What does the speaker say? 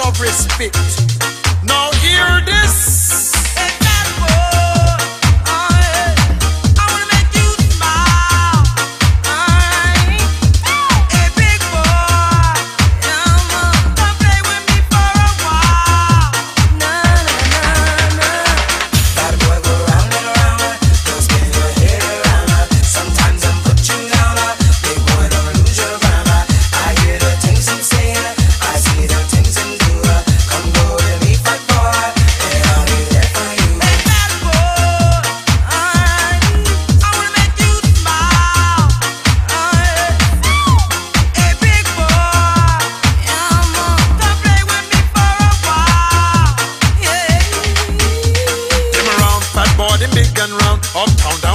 of respect. Now hear this. Uptown